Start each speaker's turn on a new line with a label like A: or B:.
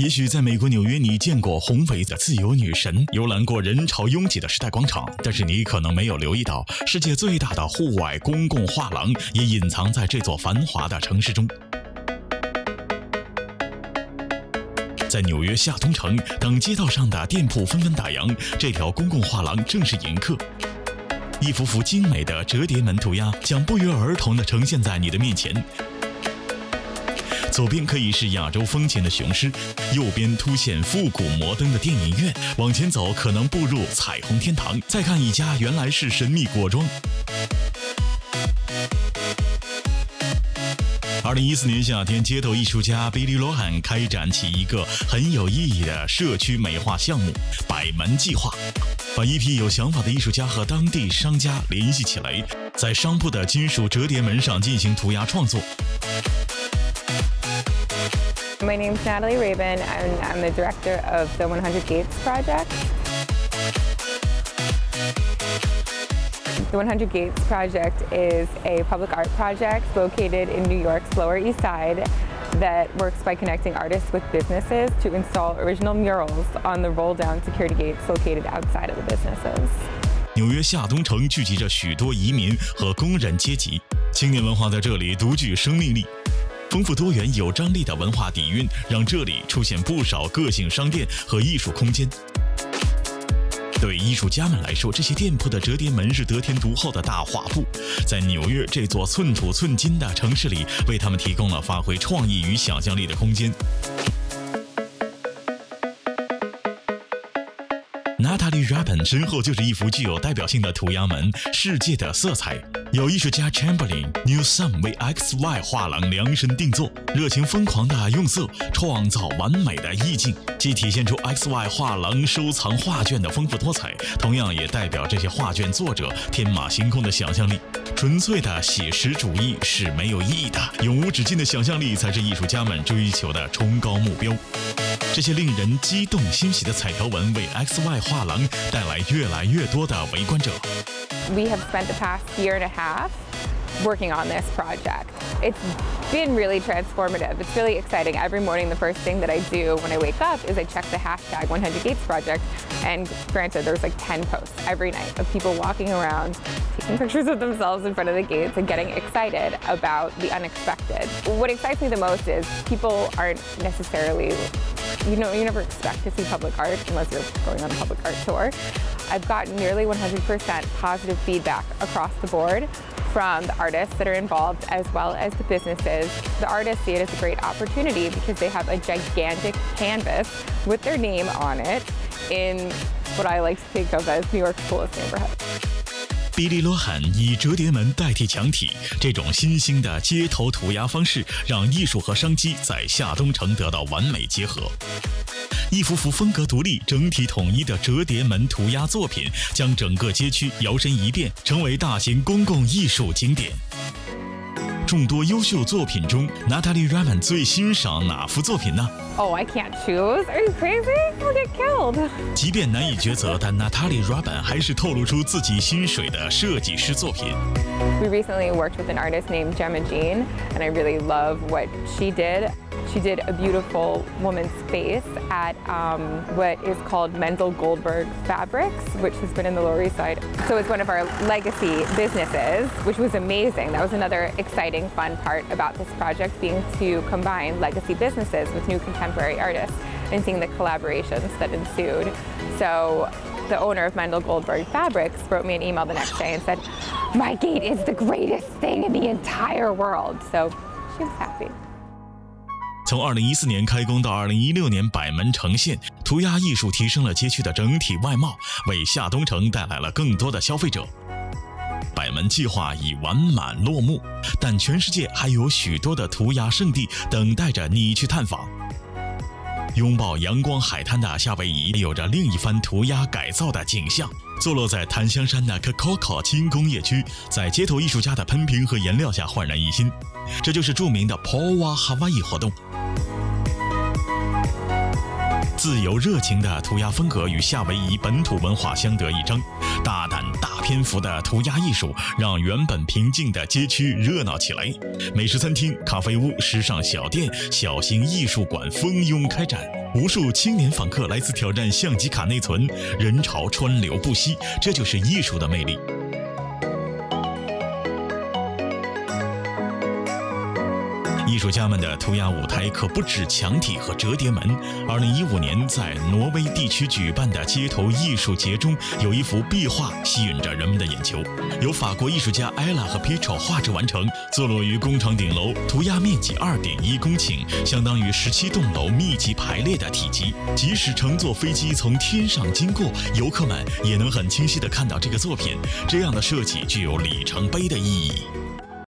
A: 也许在美国纽约，你见过宏伟的自由女神游览过人潮拥挤的时代广场，但是你可能没有留意到，世界最大的户外公共画廊也隐藏在这座繁华的城市中。在纽约下东城等街道上的店铺纷纷打烊，这条公共画廊正是迎客。一幅幅精美的折叠门涂鸦将不约而同地呈现在你的面前。左边可以是亚洲风情的雄狮，右边凸显复古摩登的电影院，往前走可能步入彩虹天堂。再看一家原来是神秘果庄。二零一四年夏天，街头艺术家 Billy Lohan 开展起一个很有意义的社区美化项目——百门计划，把一批有想法的艺术家和当地商家联系起来，在商铺的金属折叠门上进行涂鸦创作。
B: My name is Natalie Rabin, and I'm the director of the 100 Gates Project. The 100 Gates Project is a public art project located in New York's Lower East Side that works by connecting artists with businesses to install original murals on the roll down security gates located outside of the businesses.
A: 纽约下东城聚集着许多移民和工人阶级，青年文化在这里独具生命力。 丰富多元、有张力的文化底蕴，让这里出现不少个性商店和艺术空间。对艺术家们来说，这些店铺的折叠门是得天独厚的大画布，在纽约这座寸土寸金的城市里，为他们提供了发挥创意与想象力的空间。Natalie Rabin 身后就是一幅具有代表性的涂鸦门，《世界的色彩》。有艺术家 Chamberlain New Sun 为 XY 画廊量身定做，热情疯狂的用色创造完美的意境，既体现出 XY 画廊收藏画卷的丰富多彩，同样也代表这些画卷作者天马行空的想象力。纯粹的写实主义是没有意义的，永无止境的想象力才是艺术家们追求的崇高目标。这些令人激动欣喜的彩条纹为 XY 画廊带来越来越多的围观者。
B: We have spent the past year and a half working on this project. It's been really transformative. It's really exciting. Every morning, the first thing that I do when I wake up is I check the hashtag 100 Gates Project. And granted, there's like 10 posts every night of people walking around, taking pictures of themselves in front of the gates and getting excited about the unexpected. What excites me the most is people aren't necessarily you know, you never expect to see public art unless you're going on a public art tour. I've gotten nearly 100% positive feedback across the board from the artists that are involved as well as the businesses. The artists see it as a great opportunity because they have a gigantic canvas with their name on it in what I like to think of as New York's coolest neighborhood.
A: 比利罗汉以折叠门代替墙体，这种新兴的街头涂鸦方式，让艺术和商机在夏东城得到完美结合。一幅幅风格独立、整体统一的折叠门涂鸦作品，将整个街区摇身一变，成为大型公共艺术景点。众多优秀作品中，Natalie Raman 最欣赏哪幅作品呢
B: ？Oh, I can't choose. Are you crazy? I'll get killed.
A: 即便难以抉择，但 Natalie Raman 还是透露出自己心水的设计师作品。
B: We recently worked with an artist named Gemma Jean, and I really love what she did. She did a beautiful woman's face at um, what is called Mendel Goldberg Fabrics, which has been in the Lower East Side. So it's one of our legacy businesses, which was amazing. That was another exciting, fun part about this project, being to combine legacy businesses with new contemporary artists and seeing the collaborations that ensued. So the owner of Mendel Goldberg Fabrics wrote me an email the next day and said, my gate is the greatest thing in the entire world. So she was happy.
A: 从二零一四年开工到二零一六年百门呈现，涂鸦艺术提升了街区的整体外貌，为下东城带来了更多的消费者。百门计划已完满落幕，但全世界还有许多的涂鸦圣地等待着你去探访。拥抱阳光海滩的夏威夷有着另一番涂鸦改造的景象。坐落在檀香山的 c o c o 轻工业区，在街头艺术家的喷瓶和颜料下焕然一新。这就是著名的 Powa Hawaii 活动。自由热情的涂鸦风格与夏威夷本土文化相得益彰，大胆大篇幅的涂鸦艺术让原本平静的街区热闹起来。美食餐厅、咖啡屋、时尚小店、小型艺术馆蜂拥开展。无数青年访客来自挑战相机卡内存，人潮川流不息，这就是艺术的魅力。艺术家们的涂鸦舞台可不止墙体和折叠门。二零一五年在挪威地区举办的街头艺术节中，有一幅壁画吸引着人们的眼球，由法国艺术家艾拉和 Pietro 画制完成，坐落于工厂顶楼，涂鸦面积二点一公顷，相当于十七栋楼密集排列的体积。即使乘坐飞机从天上经过，游客们也能很清晰地看到这个作品。这样的设计具有里程碑的意义。